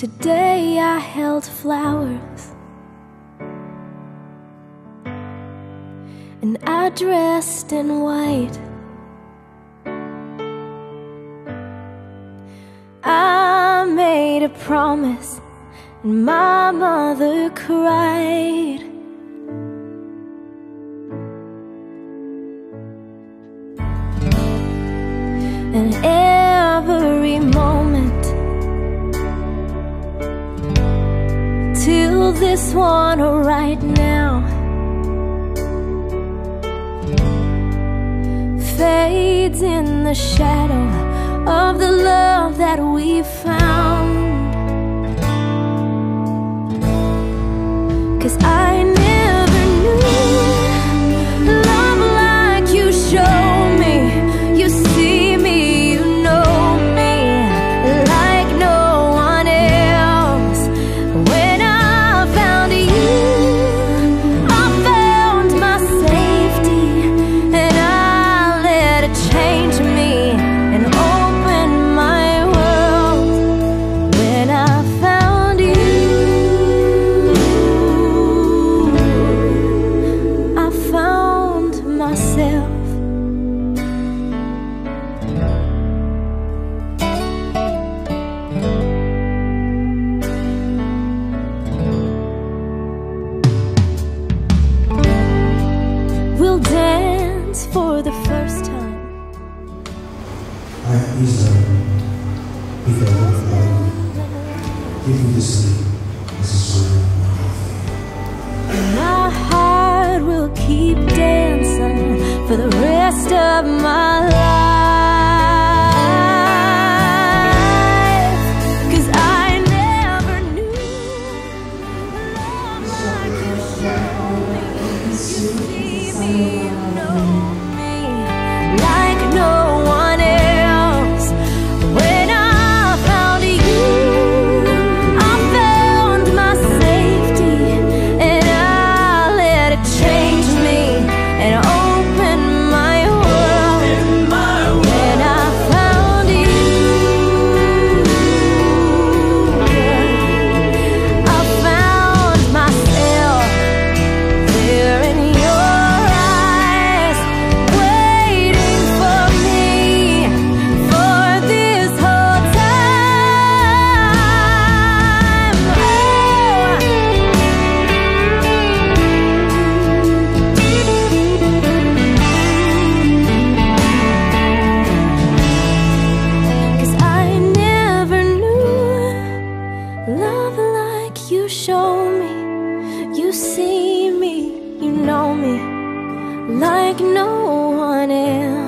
Today I held flowers and I dressed in white. I made a promise and my mother cried. This one right now fades in the shadow of the love that we found. I is a big love Give me the sleep. This is My heart will keep dancing for the rest of my life. 'Cause I never knew love like you show me. You see me, you know me like no one else.